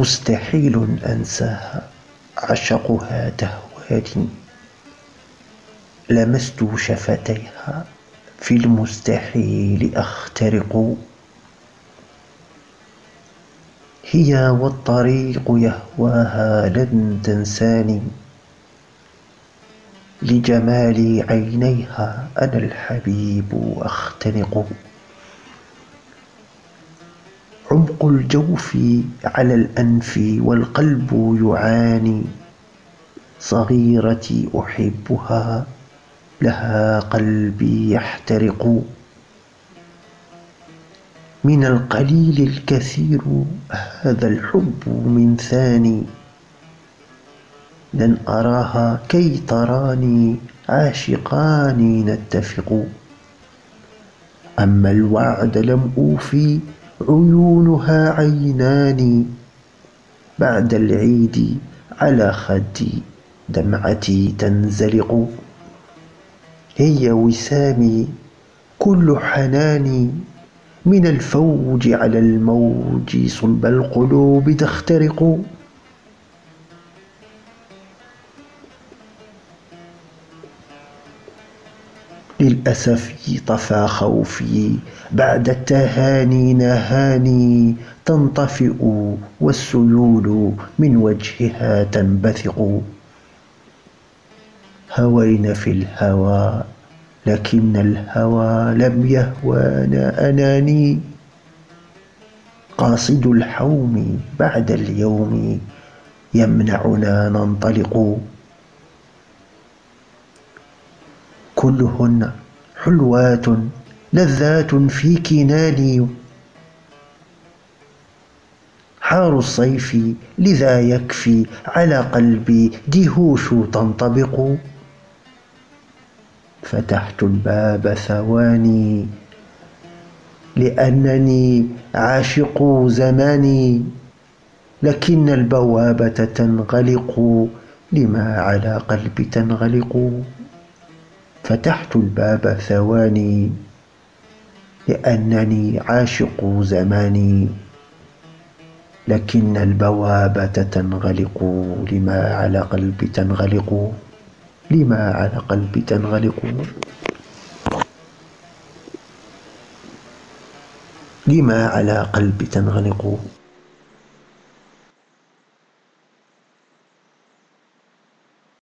مستحيل أنساها. عشقها تهواني لمست شفتيها. في المستحيل أخترق. هي والطريق يهواها لن تنساني. لجمال عينيها أنا الحبيب أختنق. الجوف على الأنف والقلب يعاني. صغيرتي أحبها لها قلبي يحترق. من القليل الكثير هذا الحب من ثاني. لن أراها كي تراني عاشقان نتفق. أما الوعد لم أوفي عيونها عينان بعد العيد على خدي دمعتي تنزلق. هي وسامي كل حناني من الفوج على الموج صلب القلوب تخترق. للأسف طفى خوفي. بعد التهاني نهاني. تنطفئ والسيول من وجهها تنبثق. هوينا في الهوى لكن الهوى لم يهوانا أناني. قاصد الحوم بعد اليوم يمنعنا ننطلق. كلهن حلوات لذات في كناني حار الصيف لذا يكفي على قلبي دهوش تنطبق. فتحت الباب ثواني لأنني عاشق زماني لكن البوابة تنغلق. لما على قلبي تنغلق؟ فتحت الباب ثواني لأنني عاشق زماني لكن البوابة تنغلق لما على قلبي تنغلق؟ لما على قلبي تنغلق؟ لما على قلبي تنغلق؟